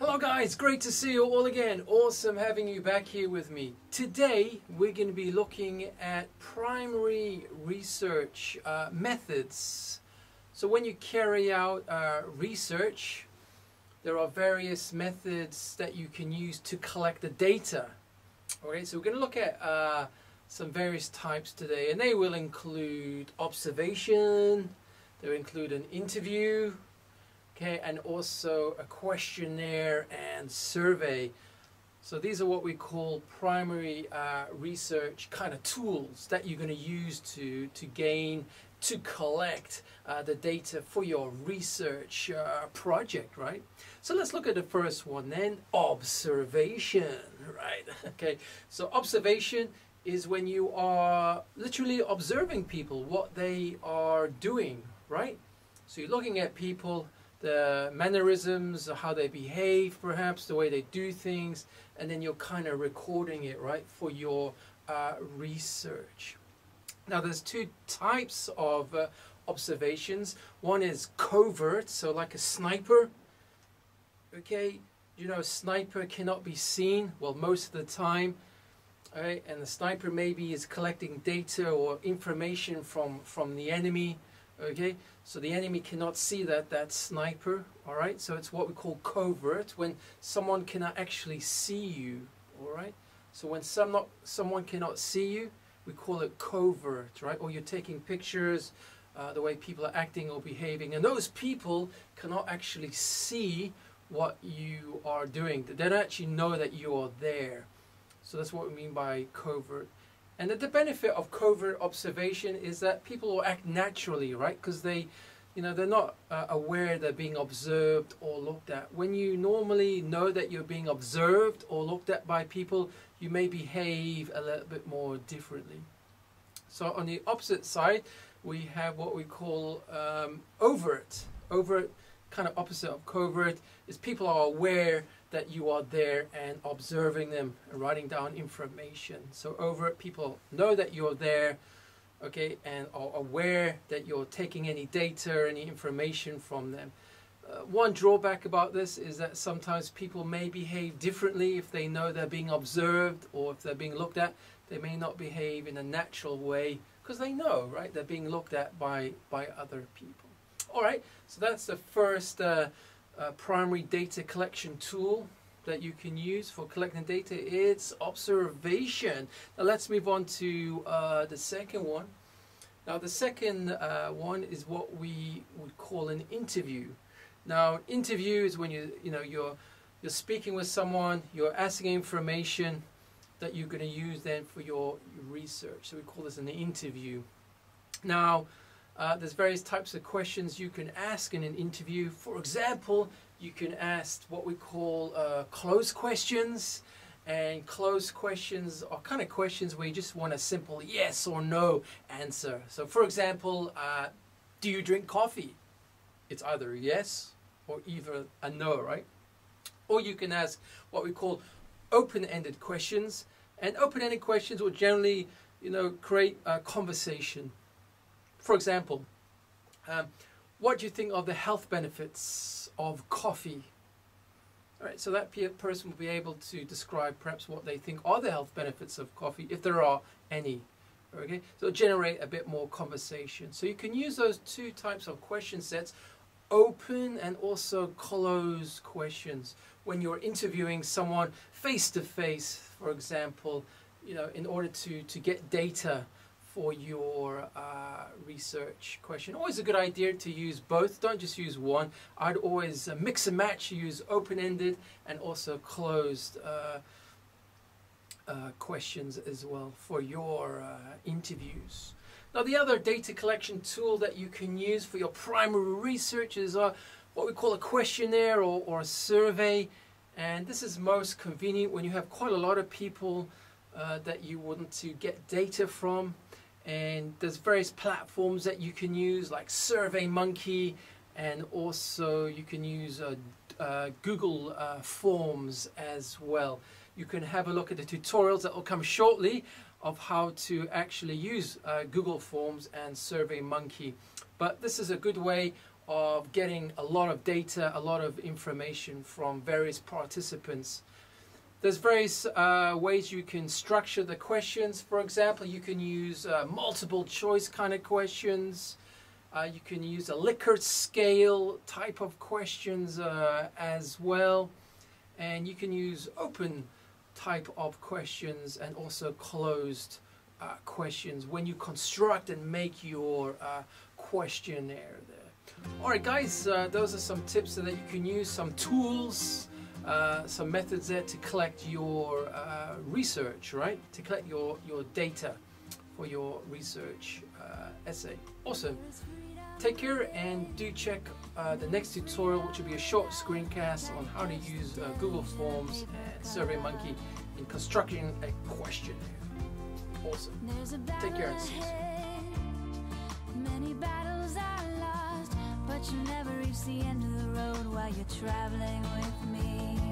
Hello guys, great to see you all again. Awesome having you back here with me. Today we're going to be looking at primary research uh, methods. So when you carry out uh, research, there are various methods that you can use to collect the data. Okay, so we're going to look at uh, some various types today, and they will include observation, they'll include an interview, okay, and also a questionnaire and survey. So these are what we call primary uh, research kind of tools that you're going to use to, to gain, to collect uh, the data for your research uh, project, right? So let's look at the first one then, observation, right? Okay, so observation is when you are literally observing people, what they are doing, right? So you're looking at people, the mannerisms, how they behave, perhaps the way they do things, and then you're kind of recording it, right, for your uh, research. Now, there's two types of uh, observations. One is covert, so like a sniper. Okay, you know, a sniper cannot be seen, well, most of the time. Right, and the sniper maybe is collecting data or information from, from the enemy okay? So the enemy cannot see that that sniper all right so it's what we call covert when someone cannot actually see you all right so when some not, someone cannot see you we call it covert right? Or you're taking pictures uh, the way people are acting or behaving and those people cannot actually see what you are doing. They don't actually know that you are there. So that's what we mean by covert and that the benefit of covert observation is that people will act naturally, right? Because they, you know, they're not uh, aware they're being observed or looked at. When you normally know that you're being observed or looked at by people, you may behave a little bit more differently. So on the opposite side, we have what we call um, overt. Overt, kind of opposite of covert, is people are aware that you are there and observing them and writing down information. So overt people know that you're there, okay, and are aware that you're taking any data, any information from them. Uh, one drawback about this is that sometimes people may behave differently if they know they're being observed or if they're being looked at. They may not behave in a natural way because they know, right? They're being looked at by, by other people. All right, so that's the first uh, uh, primary data collection tool that you can use for collecting data. It's observation. Now let's move on to uh, the second one. Now the second uh, one is what we would call an interview. Now interview is when you you know you're you're speaking with someone you're asking information that you're going to use then for your research. So we call this an interview. Now uh, there's various types of questions you can ask in an interview. For example, you can ask what we call uh, closed questions. And closed questions are kind of questions where you just want a simple yes or no answer. So, for example, uh, do you drink coffee? It's either yes or either a no, right? Or you can ask what we call open-ended questions. And open-ended questions will generally, you know, create a conversation for example, um, what do you think of the health benefits of coffee? All right, so that person will be able to describe perhaps what they think are the health benefits of coffee, if there are any. Okay, so generate a bit more conversation. So you can use those two types of question sets, open and also closed questions. When you're interviewing someone face to face, for example, you know, in order to, to get data for your uh, research question. Always a good idea to use both. Don't just use one. I'd always uh, mix and match. Use open-ended and also closed uh, uh questions as well for your uh, interviews. Now the other data collection tool that you can use for your primary research is uh, what we call a questionnaire or, or a survey. And this is most convenient when you have quite a lot of people that you want to get data from and there's various platforms that you can use like SurveyMonkey and also you can use uh, uh, Google uh, Forms as well. You can have a look at the tutorials that will come shortly of how to actually use uh, Google Forms and SurveyMonkey. But this is a good way of getting a lot of data, a lot of information from various participants. There's various uh, ways you can structure the questions. For example, you can use uh, multiple choice kind of questions. Uh, you can use a Likert scale type of questions uh, as well. And you can use open type of questions and also closed uh, questions when you construct and make your uh, questionnaire there. Alright guys, those are some tips that you can use, some tools, uh, some methods there to collect your uh, research, right? To collect your, your data for your research uh, essay. Awesome. Take care and do check uh, the next tutorial which will be a short screencast on how to use Google Forms and SurveyMonkey in constructing a questionnaire. Awesome. Take care and see you soon. But you never reach the end of the road while you're traveling with me.